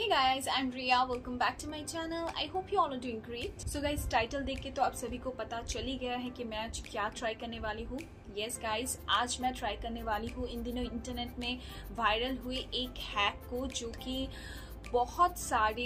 Hey guys, I'm Riya. Welcome back to my channel. I hope you all are doing great. So guys, title देख के तो आप सभी को पता चल ही गया है कि मैं आज क्या ट्राई करने वाली हूँ yes गाइस आज मैं ट्राई करने वाली हूँ इन दिनों इंटरनेट में वायरल हुए एक हैक को जो कि बहुत सारे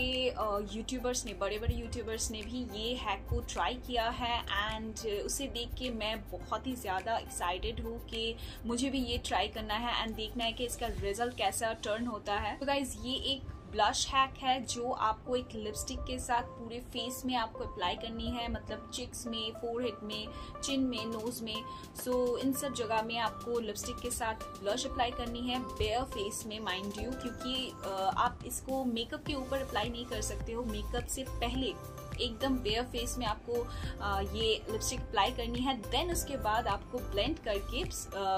यूट्यूबर्स ने बड़े बड़े यूट्यूबर्स ने भी ये हैक को ट्राई किया है एंड उसे देख के मैं बहुत ही ज़्यादा एक्साइटेड हूँ कि मुझे भी ये ट्राई करना है एंड देखना है कि इसका रिज़ल्ट कैसा टर्न होता है तो so गाइज़ ये एक ब्लश हैक है जो आपको एक लिपस्टिक के साथ पूरे फेस में आपको अप्लाई करनी है मतलब चिक्स में फोरहेड में चिन में नोज़ में। सो so, इन सब जगह में आपको लिपस्टिक के साथ ब्लश अप्लाई करनी है। बेयर फेस में माइंड यू क्योंकि आप इसको मेकअप के ऊपर अप्लाई नहीं कर सकते हो। मेकअप से पहले एकदम बेयर फेस में आपको ये लिपस्टिक अप्लाई करनी है. देन उसके बाद आपको ब्लेंड करके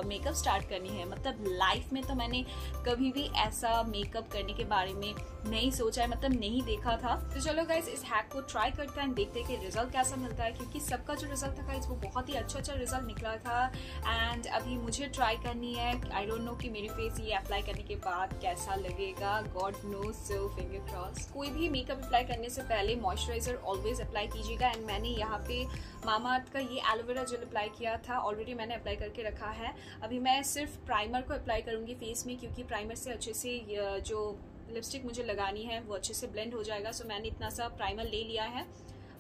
मेकअप स्टार्ट करनी है. मतलब लाइफ में तो मैंने कभी भी ऐसा मेकअप करने के बारे में नहीं सोचा है मतलब नहीं देखा था. तो चलो गाइज़ इस हैक को ट्राई करते हैं देखते हैं कि रिज़ल्ट कैसा मिलता है, क्योंकि सबका जो रिज़ल्ट था गाइज़ वो बहुत ही अच्छा अच्छा रिज़ल्ट निकला था. एंड अभी मुझे ट्राई करनी है. आई डोंट नो कि मेरे फेस ये अप्लाई करने के बाद कैसा लगेगा. God know so finger cross कोई भी मेकअप अप्लाई करने से पहले मॉइस्चराइजर ऑलवेज अप्लाई कीजिएगा। एंड मैंने यहाँ पे मामा का ये एलोवेरा जेल अप्लाई किया था। ऑलरेडी मैंने अप्लाई करके रखा है। अभी मैं सिर्फ़ प्राइमर को अप्लाई करूँगी फेस में, क्योंकि प्राइमर से अच्छे से जो लिपस्टिक मुझे लगानी है, वो अच्छे से ब्लेंड हो जाएगा। सो मैंने इतना सा प्राइमर ले लिया है।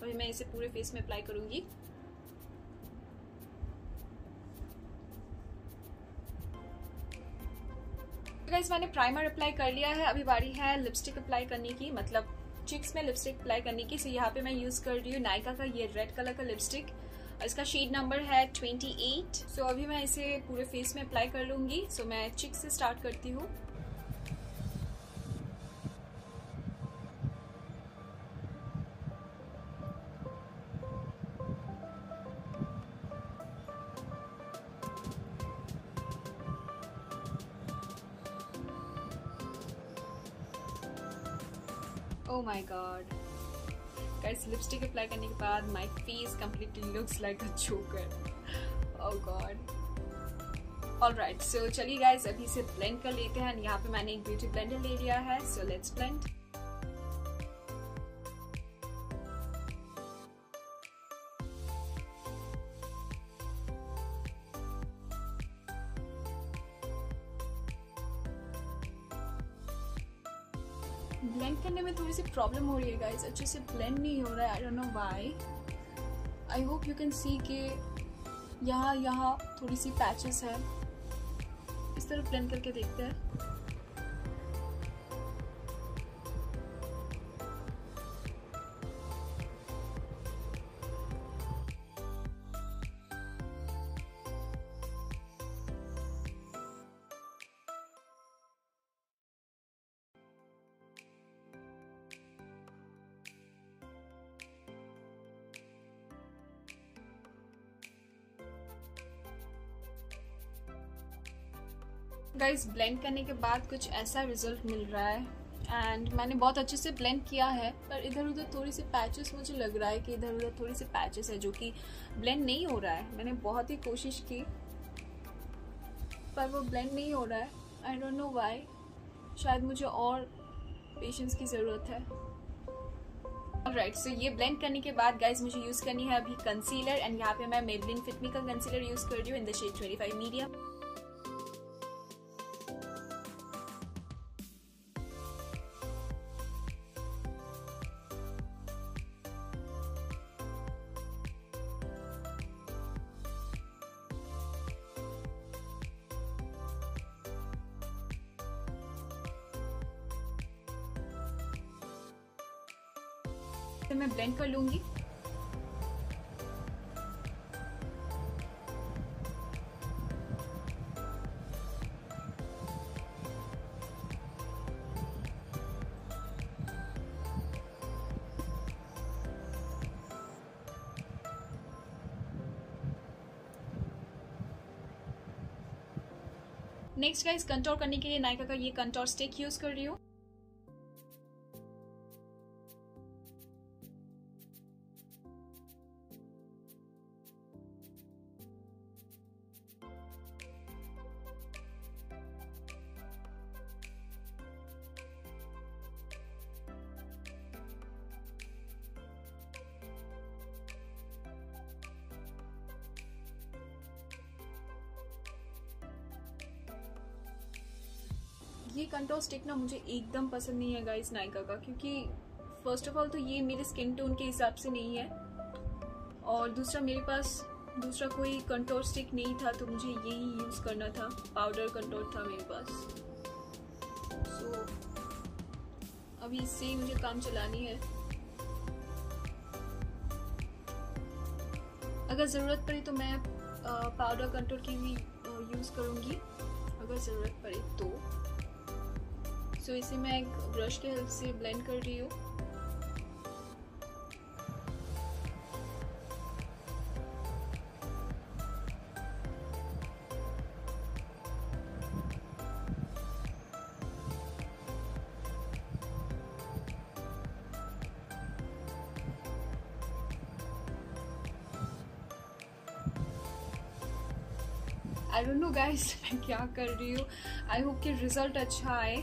अभी मैं इसे पूरे फेस में अप्लाई करूँगी। मैंने प्राइमर अप्लाई कर लिया है। अभी बारी है लिपस्टिक अप्लाई करने की। मतलब चिक्स में लिपस्टिक अप्लाई करने की। सो यहाँ पे मैं यूज़ कर रही हूँ नायका का ये रेड कलर का लिपस्टिक इसका शेड नंबर है 28 सो so, अभी मैं इसे पूरे फेस में अप्लाई कर लूँगी। सो so, मैं चिक्स से स्टार्ट करती हूँ। Oh my god guys lipstick apply करने के बाद my face completely looks like a joker oh god alright so चलिए guys अभी इसे blend कर लेते हैं यहाँ पे मैंने एक beauty blender ले लिया है so let's blend ब्लेंड करने में थोड़ी सी प्रॉब्लम हो रही है गाइज़ अच्छे से ब्लेंड नहीं हो रहा है. I don't know why I hope you can see के यहाँ यहाँ थोड़ी सी पैचेस है. इस तरह ब्लेंड करके देखते हैं. गाइस ब्लेंड करने के बाद कुछ ऐसा रिज़ल्ट मिल रहा है। एंड मैंने बहुत अच्छे से ब्लेंड किया है, पर इधर उधर थोड़ी सी पैचेस मुझे लग रहा है कि इधर उधर थोड़ी सी पैचेस है जो कि ब्लेंड नहीं हो रहा है। मैंने बहुत ही कोशिश की, पर वो ब्लेंड नहीं हो रहा है। आई डोंट नो वाई शायद मुझे और पेशेंस की ज़रूरत है। राइट सो ये ब्लेंड करने के बाद गाइज़ मुझे यूज़ करनी है अभी कंसीलर एंड यहाँ पे मैं मेबलिन फिटमी का कंसीलर यूज़ कर रही हूँ इन द शेड 25 मीडियम मैं ब्लेंड कर लूँगी। नेक्स्ट गाइस कंट्रोल करने के लिए नायका का ये कंट्रोल स्टिक यूज़ कर रही हूँ। ये कंटोर स्टिक ना मुझे एकदम पसंद नहीं है गाइस नायका का क्योंकि फ़र्स्ट ऑफ़ ऑल तो ये मेरे स्किन टोन के हिसाब से नहीं है। और दूसरा मेरे पास दूसरा कोई कंटोर स्टिक नहीं था तो मुझे यही यूज़ करना था। पाउडर कंटोर था मेरे पास। सो so, अभी इससे मुझे काम चलानी है। अगर ज़रूरत पड़े तो मैं पाउडर कंट्रोल की भी यूज़ करूँगी। अगर ज़रूरत पड़े तो। सो so, इसे मैं एक ब्रश की हेल्प से ब्लेंड कर रही हूँ। आई डोंट नो गाइस मैं क्या कर रही हूँ। आई होप कि रिज़ल्ट अच्छा आए।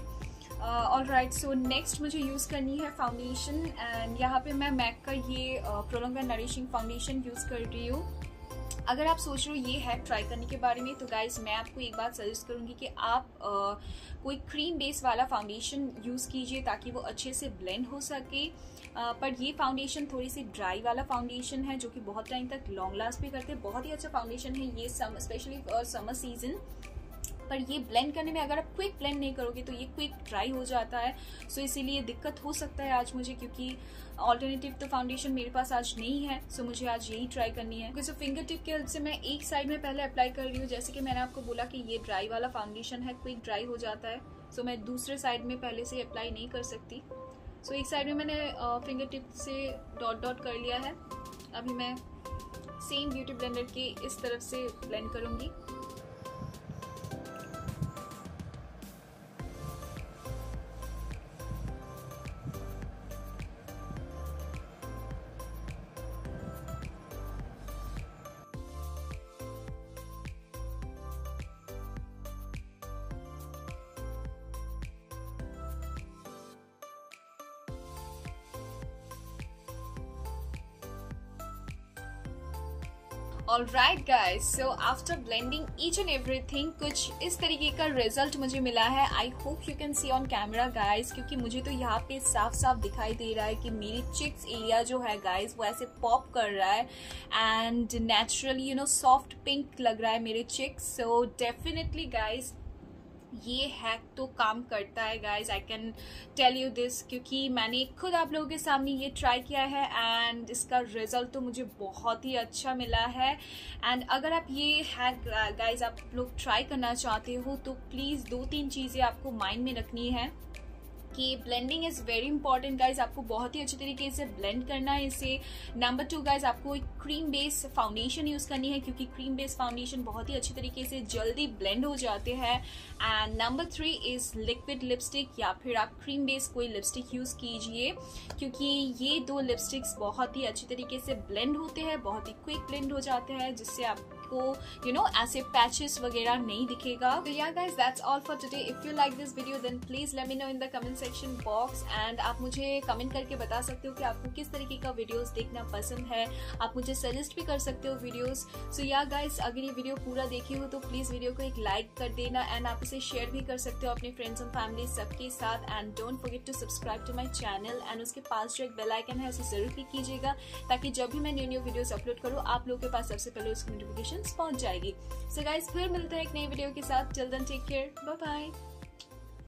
ऑल राइट सो नेक्स्ट मुझे यूज़ करनी है फाउंडेशन एंड यहाँ पे मैं मैक का ये प्रोलोंग नरिशिंग फाउंडेशन यूज़ कर रही हूँ। अगर आप सोच रहे हो ये है ट्राई करने के बारे में तो गाइज़ मैं आपको एक बात सजेस्ट करूँगी कि आप आ, कोई क्रीम बेस वाला फाउंडेशन यूज़ कीजिए ताकि वो अच्छे से ब्लेंड हो सके। आ, पर ये फाउंडेशन थोड़ी सी ड्राई वाला फाउंडेशन है जो कि बहुत टाइम तक लॉन्ग लास्ट भी करते हैं। बहुत ही अच्छा फाउंडेशन है ये सम स्पेशली समर सीज़न पर ये ब्लेंड करने में अगर आप क्विक ब्लेंड नहीं करोगे तो ये क्विक ड्राई हो जाता है। सो so, इसीलिए दिक्कत हो सकता है आज मुझे, क्योंकि ऑल्टरनेटिव तो फाउंडेशन मेरे पास आज नहीं है सो so मुझे आज यही ट्राई करनी है। सो फिंगर टिप के हेल्प से मैं एक साइड में पहले अप्लाई कर रही हूँ। जैसे कि मैंने आपको बोला कि ये ड्राई वाला फाउंडेशन है क्विक ड्राई हो जाता है। सो so, मैं दूसरे साइड में पहले से अप्लाई नहीं कर सकती। सो so, एक साइड में मैंने फिंगर टिप से डॉट डॉट कर लिया है। अभी मैं सेम ब्यूटी ब्लेंडर के इस तरफ़ से ब्लेंड करूँगी। All right guys so after blending each and everything कुछ इस तरीके का रिज़ल्ट मुझे मिला है. I hope you can see on camera guys क्योंकि मुझे तो यहाँ पे साफ़ साफ़ दिखाई दे रहा है कि मेरी चिक्स एरिया जो है गाइज़ वो ऐसे पॉप कर रहा है and naturally you know soft pink लग रहा है मेरे चिक्स सो डेफिनेटली गाइज़ ये हैक तो काम करता है guys I can tell you this क्योंकि मैंने खुद आप लोगों के सामने ये ट्राई किया है एंड इसका रिज़ल्ट तो मुझे बहुत ही अच्छा मिला है. एंड अगर आप ये हैक गाइज़ आप लोग ट्राई करना चाहते हो तो प्लीज़ दो तीन चीज़ें आपको माइंड में रखनी है. कि blending is very important guys आपको बहुत ही अच्छे तरीके से ब्लेंड करना है इसे। नंबर टू गाइज़ आपको एक क्रीम बेस फाउंडेशन यूज़ करनी है, क्योंकि क्रीम बेस फाउंडेशन बहुत ही अच्छी तरीके से जल्दी ब्लेंड हो जाते हैं। And number three is liquid lipstick या फिर आप क्रीम बेस कोई लिपस्टिक यूज़ कीजिए, क्योंकि ये दो लिपस्टिक्स बहुत ही अच्छी तरीके से ब्लेंड होते हैं, बहुत ही क्विक ब्लेंड हो जाते हैं, जिससे आप आपको यू नो ऐसे पैचेस वगैरह नहीं दिखेगा। तो या guys that's all for today if you like this video then please let me know in the comment section box and आप मुझे कमेंट करके बता सकते हो कि आपको किस तरीके का वीडियोस देखना पसंद है। आप मुझे सजेस्ट भी कर सकते हो वीडियोस सो या गाइस अगर ये वीडियो पूरा देखी हो तो प्लीज़ वीडियो को एक लाइक कर देना एंड आप इसे शेयर भी कर सकते हो अपने फ्रेंड्स एंड फैमिली सबके साथ। And don't forget to subscribe to my channel and उसके पास जो एक बेल आइकन है, उसे ज़रूर क्लिक कीजिएगा ताकि जब भी मैं न्यू न्यू वीडियोस अपलोड करूँ, आप लोगों के पास सबसे पहले उसकी नोटिफिकेशन पहुँच जाएगी। सो so गाइज़ फिर मिलते हैं एक नई वीडियो के साथ। Till then take care bye bye